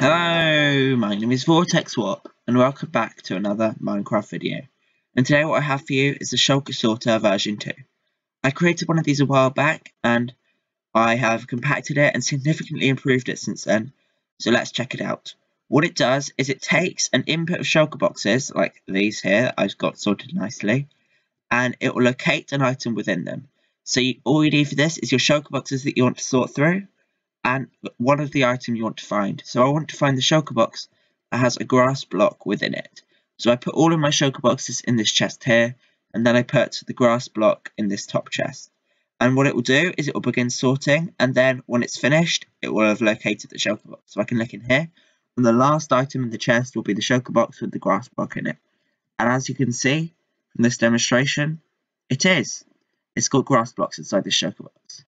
Hello, my name is Vortex Warp and welcome back to another Minecraft video. And today what I have for you is the Shulker Sorter version 2. I created one of these a while back and I have compacted it and significantly improved it since then. So let's check it out. What it does is it takes an input of shulker boxes, like these here I've got sorted nicely, and it will locate an item within them. So you, all you need for this is your shulker boxes that you want to sort through, and one of the items you want to find. So I want to find the shulker box that has a grass block within it. So I put all of my shulker boxes in this chest here, and then I put the grass block in this top chest. And what it will do is it will begin sorting, and then when it's finished, it will have located the shulker box. So I can look in here, and the last item in the chest will be the shulker box with the grass block in it. And as you can see from this demonstration, it is. It's got grass blocks inside the shulker box.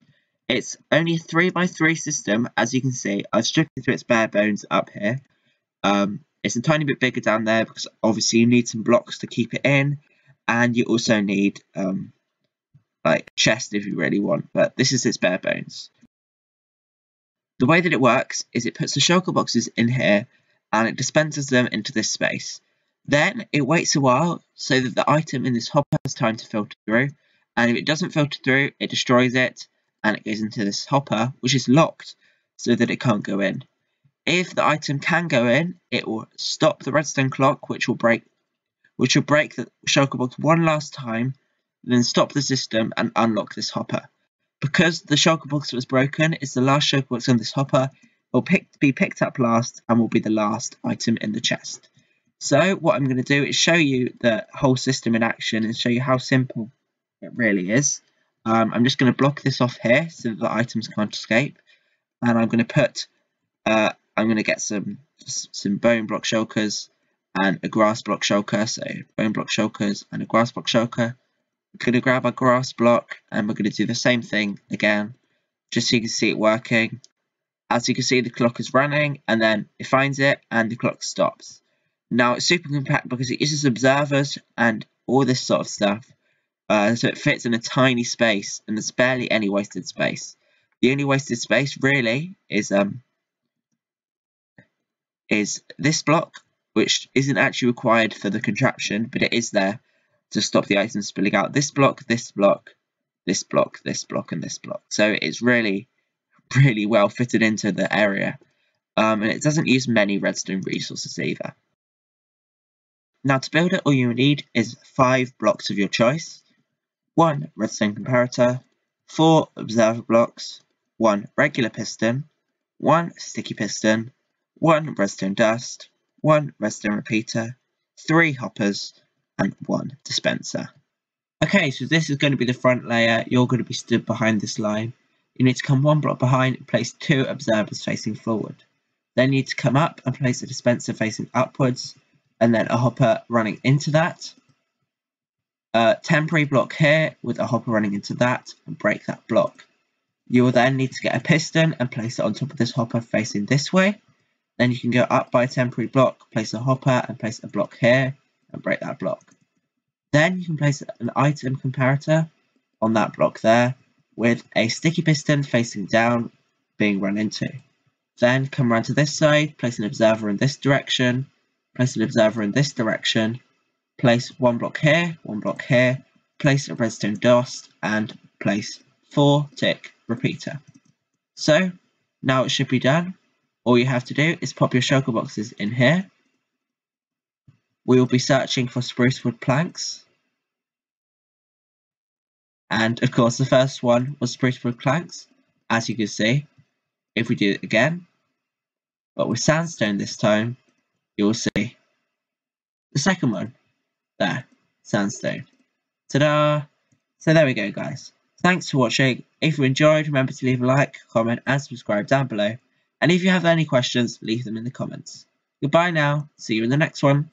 It's only a 3x3 system, as you can see. I've stripped it to its bare bones up here. Um, it's a tiny bit bigger down there because obviously you need some blocks to keep it in. And you also need um, like chest if you really want. But this is its bare bones. The way that it works is it puts the shulker boxes in here and it dispenses them into this space. Then it waits a while so that the item in this hopper has time to filter through. And if it doesn't filter through, it destroys it and it goes into this hopper, which is locked so that it can't go in. If the item can go in, it will stop the redstone clock, which will break which will break the shulker box one last time, then stop the system and unlock this hopper. Because the shulker box was broken, it's the last shulker box on this hopper, it will pick, be picked up last and will be the last item in the chest. So what I'm going to do is show you the whole system in action and show you how simple it really is. Um, I'm just going to block this off here so that the items can't escape. And I'm going to put, uh, I'm going to get some some bone block shulkers and a grass block shulker. So bone block shulkers and a grass block shulker. We're going to grab our grass block and we're going to do the same thing again, just so you can see it working. As you can see, the clock is running and then it finds it and the clock stops. Now it's super compact because it uses observers and all this sort of stuff. Uh, so it fits in a tiny space and there's barely any wasted space. The only wasted space really is um is this block, which isn't actually required for the contraption, but it is there to stop the items spilling out. This block, this block, this block, this block, and this block. So it's really, really well fitted into the area. Um, and it doesn't use many redstone resources either. Now to build it, all you need is five blocks of your choice. 1 redstone comparator, 4 observer blocks, 1 regular piston, 1 sticky piston, 1 redstone dust, 1 redstone repeater, 3 hoppers, and 1 dispenser. Okay, so this is going to be the front layer. You're going to be stood behind this line. You need to come one block behind and place two observers facing forward. Then you need to come up and place a dispenser facing upwards, and then a hopper running into that a temporary block here with a hopper running into that and break that block. You will then need to get a piston and place it on top of this hopper facing this way. Then you can go up by a temporary block, place a hopper and place a block here and break that block. Then you can place an item comparator on that block there with a sticky piston facing down being run into. Then come around to this side, place an observer in this direction, place an observer in this direction, place one block here, one block here, place a redstone dust, and place four tick repeater. So now it should be done. All you have to do is pop your shulker boxes in here. We will be searching for spruce wood planks. And of course the first one was spruce wood planks, as you can see. If we do it again, but with sandstone this time, you'll see the second one there, sandstone. Ta-da! So there we go, guys. Thanks for watching. If you enjoyed, remember to leave a like, comment, and subscribe down below. And if you have any questions, leave them in the comments. Goodbye now. See you in the next one.